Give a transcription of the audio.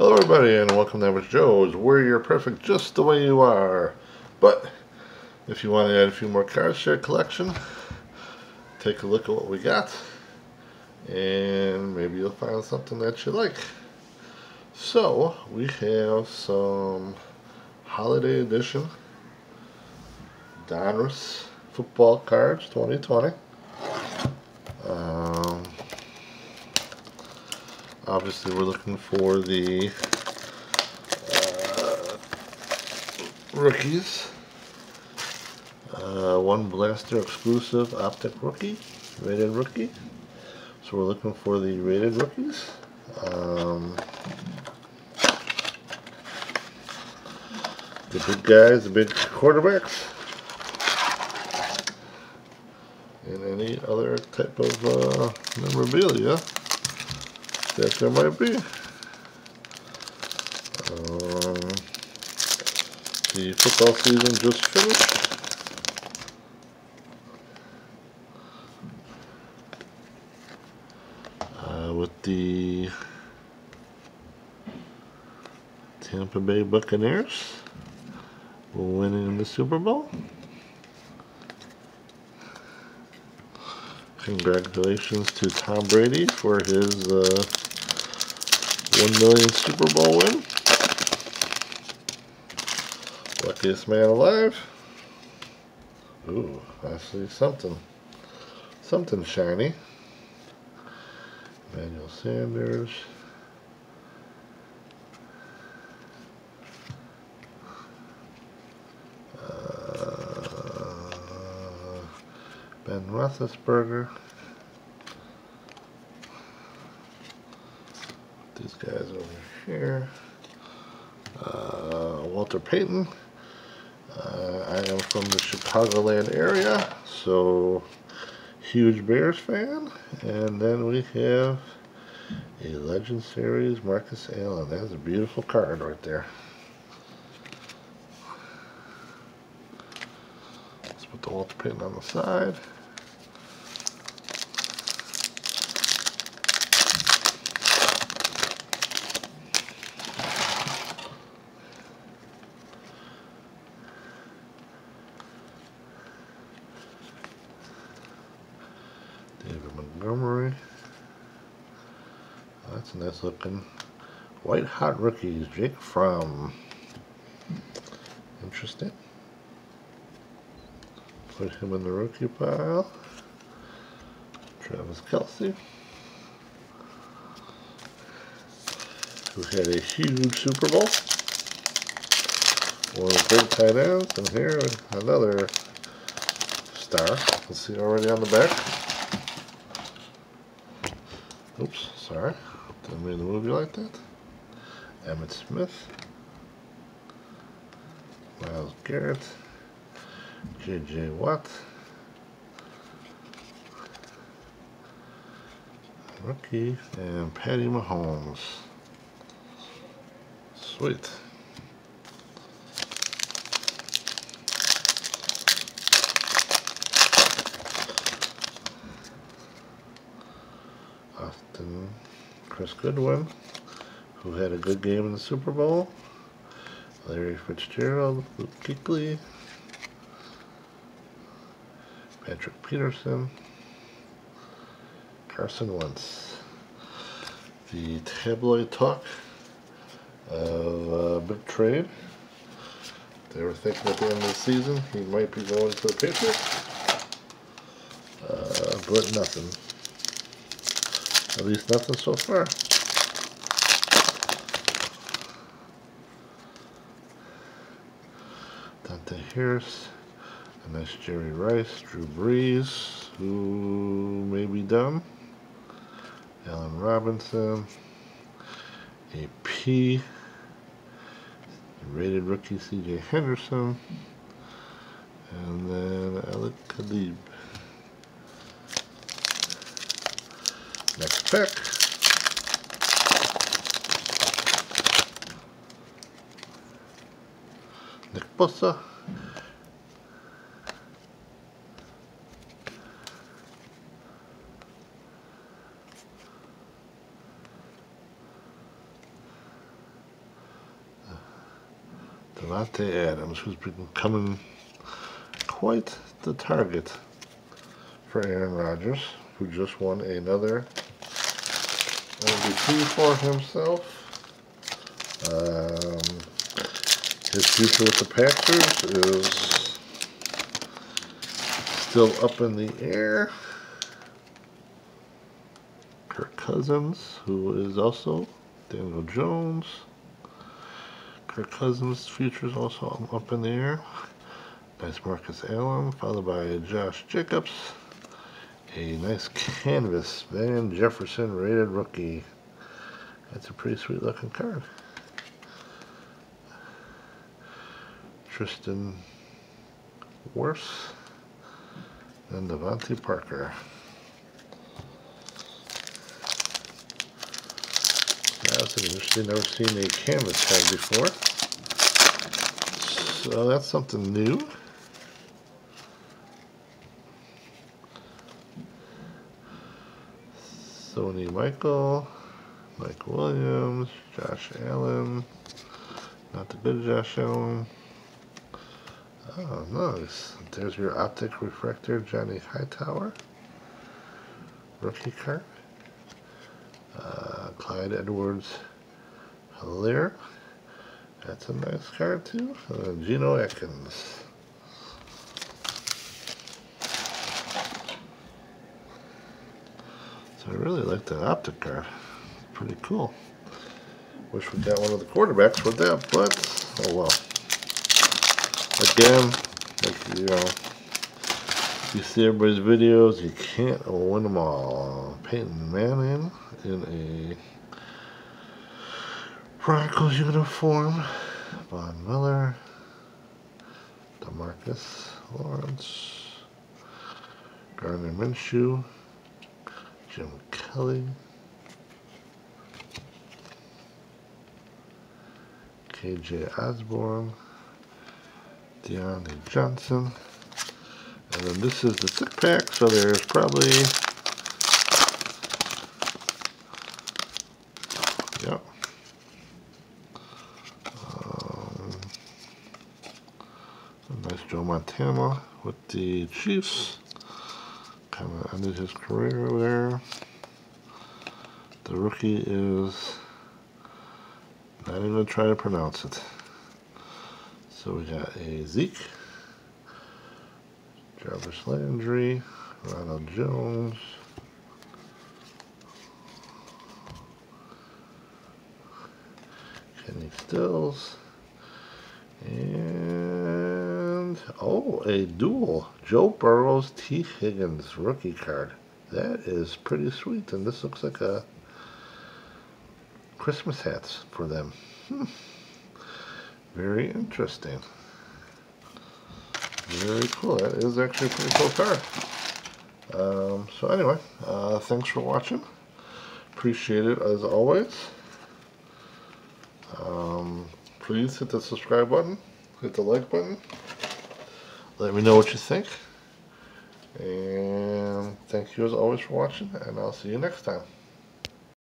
Hello everybody and welcome to Average Joe's where you're perfect just the way you are. But if you want to add a few more cards to your collection, take a look at what we got and maybe you'll find something that you like. So we have some holiday edition Donruss football cards 2020. Um, obviously we're looking for the uh, rookies. Uh, one blaster exclusive optic rookie, rated rookie. So we're looking for the rated rookies. Um, the big guys, the big quarterbacks. And any other type of uh, memorabilia that there might be. Um, the football season just finished. Uh, with the Tampa Bay Buccaneers winning the Super Bowl. Congratulations to Tom Brady for his uh, 1 million Super Bowl win. Luckiest man alive. Ooh, I see something. Something shiny. Emmanuel Sanders. Uh, ben Roethlisberger. These guys over here. Uh, Walter Payton. Uh, I am from the Chicagoland area, so huge Bears fan. And then we have a Legend Series Marcus Allen. That's a beautiful card right there. Let's put the Walter Payton on the side. That's a nice looking white hot rookies. Jake Fromm. Interesting. Put him in the rookie pile. Travis Kelce. Who had a huge Super Bowl. One big tight ends. And here another star. You can see already on the back. Didn't mean to like that. Emmitt Smith. Myles Garrett. J.J. Watt. Rookie. And Patty Mahomes. Sweet. Chris Goodwin, who had a good game in the Super Bowl. Larry Fitzgerald, Luke Kuechly, Patrick Peterson, Carson Wentz. The tabloid talk of uh, big trade. They were thinking at the end of the season he might be going to the Patriots, uh, but nothing. At least nothing so far. Dante Harris, a nice Jerry Rice, Drew Brees, who may be done. Allen Robinson, AP, rated rookie CJ Henderson, and then Alec Khalib. Next pick. Nick Bosa. Davante Adams, who's been becoming quite the target for Aaron Rodgers, who just won another MVP for himself. Um, his future with the Packers is still up in the air. Kirk Cousins, who is also Daniel Jones. Kirk Cousins' future is also up in the air. Nice Marcus Allen, followed by Josh Jacobs. A nice canvas Van Jefferson rated rookie. That's a pretty sweet looking card. Tristan Wirfs and DeVante Parker. That's interesting. Never seen a canvas tag before. So that's something new. Sony Michael, Mike Williams, Josh Allen, not the good Josh Allen. Oh, nice. There's your optic refractor, Johnny Hightower. Rookie card. Uh, Clyde Edwards Helaire. That's a nice card too. Uh, Geno Atkins. I really like that optic card. Pretty cool. Wish we got one of the quarterbacks with that, but oh well. Again, like you know, you see everybody's videos, you can't win them all. Peyton Manning in a Broncos uniform. Von Miller. Demarcus Lawrence. Gardner Minshew. Jim Kelly. KJ Osborn. Diontae Johnson. And then this is the thick pack, so there's probably Yep. Um, nice Joe Montana with the Chiefs. Kind of ended his career there. The rookie is not even going to try to pronounce it. So we got a Zeke, Jarvis Landry, Ronald Jones, Kenny Stills, and oh, a dual Joe Burrows Tee Higgins rookie card. That is pretty sweet, and this looks like a Christmas hats for them. Hmm. Very interesting. Very cool. That is actually a pretty cool card. Um, so anyway, uh, thanks for watching. Appreciate it as always. Um, please hit the subscribe button, hit the like button. Let me know what you think. And thank you as always for watching, and I'll see you next time.